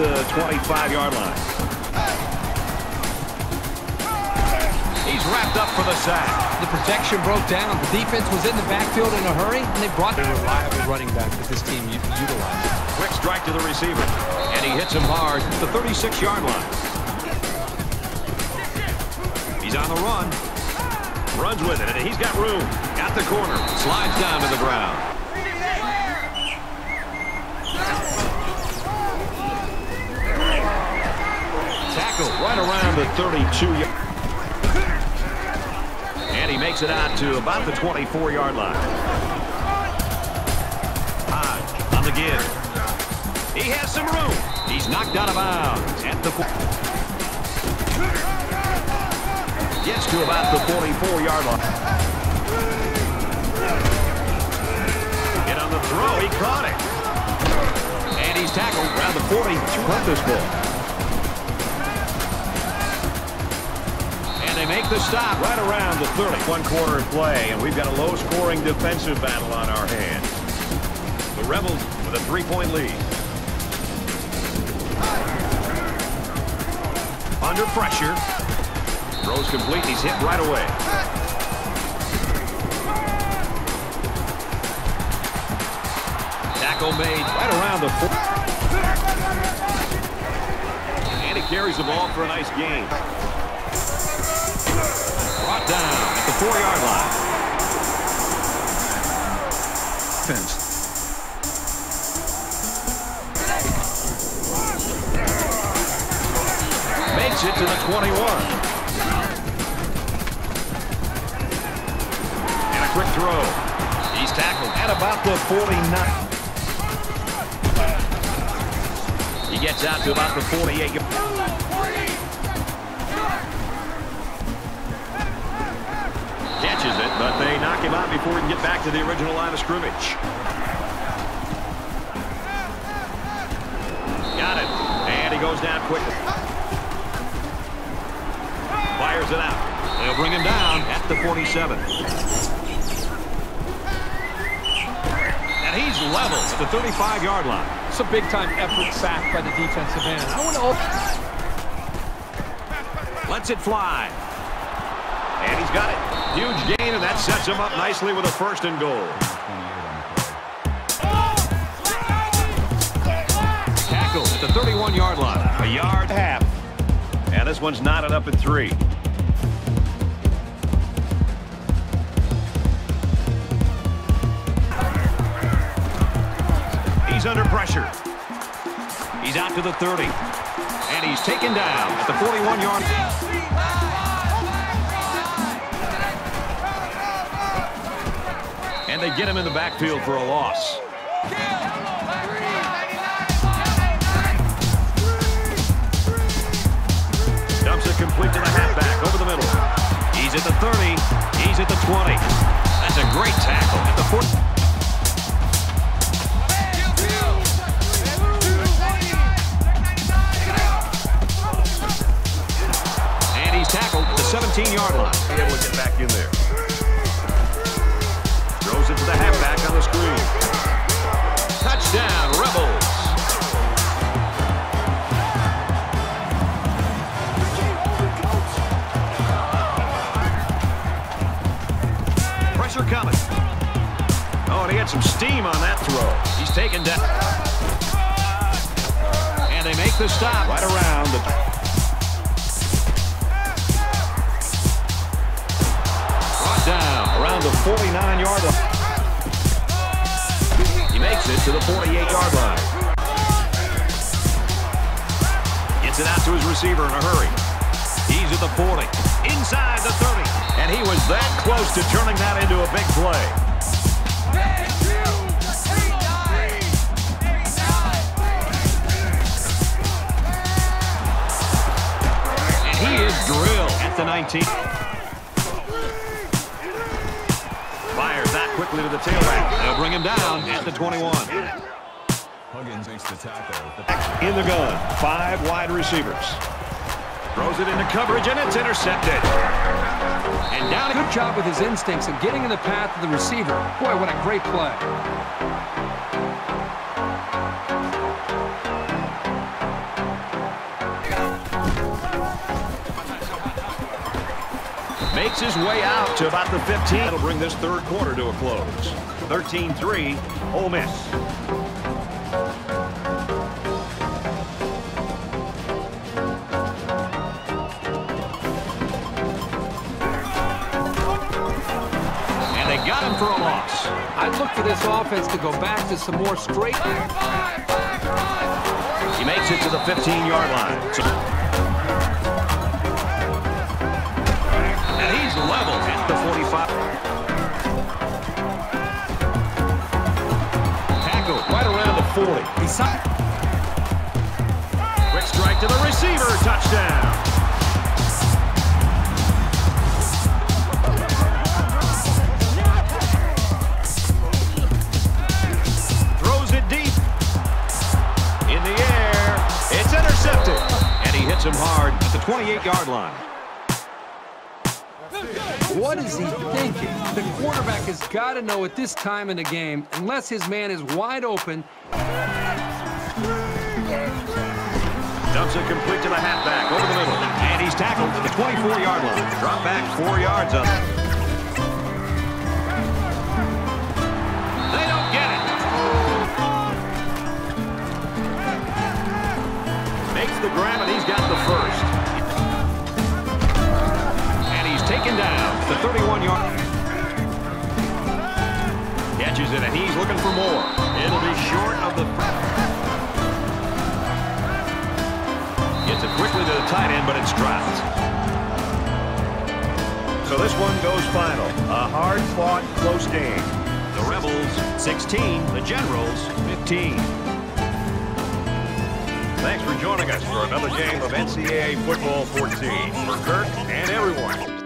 the 25-yard line. He's wrapped up for the sack. The protection broke down. The defense was in the backfield in a hurry, and they brought a reliable running back that this team utilized. Quick strike to the receiver, and he hits him hard at the 36-yard line. He's on the run. Runs with it, and he's got room. At the corner. Slides down to the ground. Tackle right around the 32 And he makes it out to about the 24-yard line. Hodge on the give. He has some room. He's knocked out of bounds at the Gets to about the 44-yard line. Get on the throw. He caught it. And he's tackled around the 42 of this ball. Make the stop right around the 30. One quarter of play, and we've got a low-scoring defensive battle on our hands. The Rebels with a three-point lead. Under pressure. Throws complete. He's hit right away. Tackle made right around the four. And he carries the ball for a nice gain. Down at the four-yard line. Fence. Makes it to the 21. And a quick throw. He's tackled at about the 49. He gets out to about the 48. Catches it, but they knock him out before he can get back to the original line of scrimmage. Got it. And he goes down quickly. Fires it out. They'll bring him down at the 47. And he's leveled at the 35-yard line. It's a big-time effort sack by the defensive end. I want to... Lets it fly. And he's got it. Huge gain, and that sets him up nicely with a first and goal. Tackle at the 31-yard line. A yard half. And this one's knotted up at three. He's under pressure. He's out to the 30. And he's taken down at the 41-yard And they get him in the backfield for a loss. Dumps it complete to the halfback over the middle. He's at the 30. He's at the 20. That's a great tackle at the 40. And he's tackled the 17-yard line. Be able to get back in there. Throws it to the halfback on the screen. Touchdown, Rebels. Pressure coming. Oh, and he had some steam on that throw. He's taken down. And they make the stop right around the... down around the 49-yard line. He makes it to the 48-yard line. Gets it out to his receiver in a hurry. He's at the 40. Inside the 30. And he was that close to turning that into a big play. And he is drilled at the 19. Fires quickly to the tailback. They'll bring him down at the 21. Huggins makes the tackle. In the gun, five wide receivers. Throws it into coverage, and it's intercepted. And down. Good job with his instincts and getting in the path of the receiver. Boy, what a great play. Makes his way out to about the 15. That'll bring this third quarter to a close. 13-3, Ole Miss. And they got him for a loss. I'd look for this offense to go back to some more straight. He makes it to the 15-yard line. So- 40. He's Quick strike to the receiver. Touchdown. Throws it deep. In the air. It's intercepted. And he hits him hard at the 28-yard line. What is he thinking? The quarterback has got to know at this time in the game, unless his man is wide open, Dumps it complete to the halfback over the middle. And he's tackled to the 24-yard line. Drop back four yards up. They don't get it. Makes the grab, and he's got the first. Taken down the 31-yard. Catches it, and he's looking for more. It'll be short of the... Gets it quickly to the tight end, but it's dropped. So this one goes final. A hard-fought, close game. The Rebels, 16. The Generals, 15. Thanks for joining us for another game of NCAA Football 14. For Kirk and everyone,